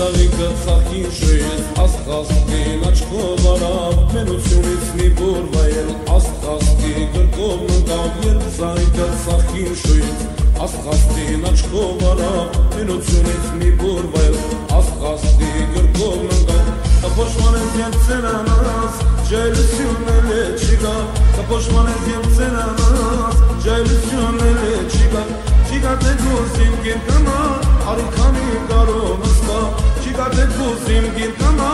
գծախին շոյեց, աստղաստին աչքով արավ, մենությունից մի բորվայել, աստղաստի գրկով նկավ, երբ զայ գծախին շոյեց, աստղաստին աչքով արավ, մենությունից մի բորվայել, աստղաստի գրկով նկավ, Կփոշմանես եմ ծենանաս, ջայլությունն էլ չկա, կփոշմանես եմ ծենանաս, ջայլությունն էլ չկա, չկա թե գոսին կենքնա, արիքանի կարոմս կա, չկա թե գոսին կենքնա,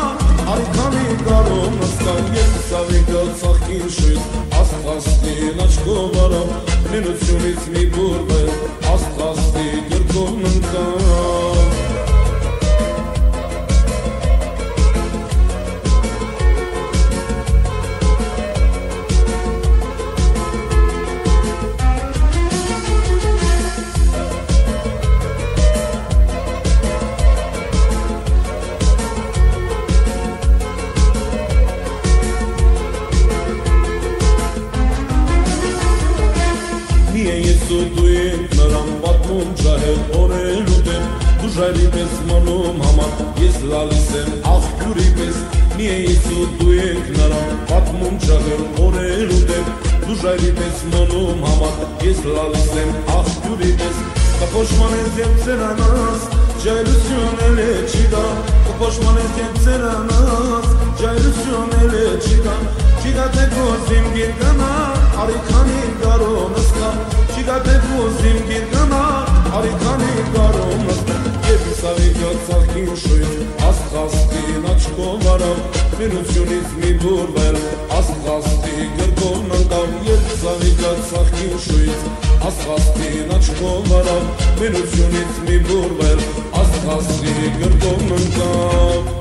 արիքանի կարոմս կա, երբ սավի գացախին շույտ, աստղաստին աչքով արամ, մենությունից մի բուրվել, Ժայլի պես մնում համար ես լալիս եմ աղբյուրի պես մի էիս ու դու եք նրան պատմում ճաղել օրերու դեմ դու ժայլի պես մնում համար ես լալիս եմ աղբյուրի պես կփոշմանես եմ ծերանաս ջայլություն էլ է չի դա կփոշմանես եմ ծերանաս ջայլություն էլ է չի դա չի դա թե գոզիմ գիրկանա արիքանի արավ Մինությունից մի բուրվել աստղաստի գրկով ննդավ Երբ սավի գացախի ուշույց աստղաստին աչքով արավ Մինությունից մի բուրվել աստղաստի գրկով ննդավ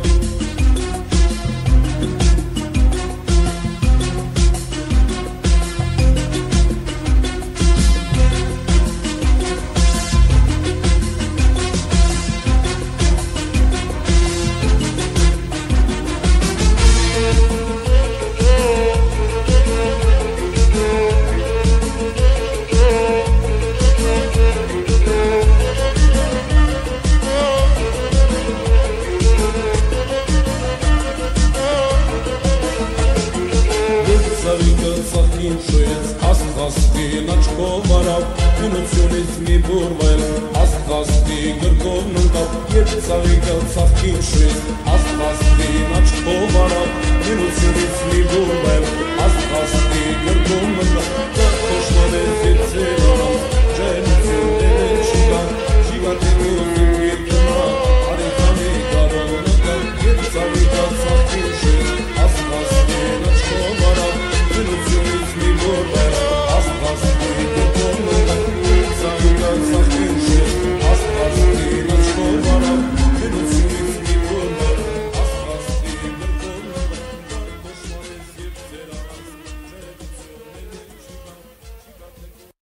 ծախին շոյեց աստղաստին աչքով արավ գնությունից մի բուրվել աստղաստի գրկով ննկավ երբ ծաղիկը ծախին շոյեց աստղաստին աչքով արավ գնությունից մի բուրվել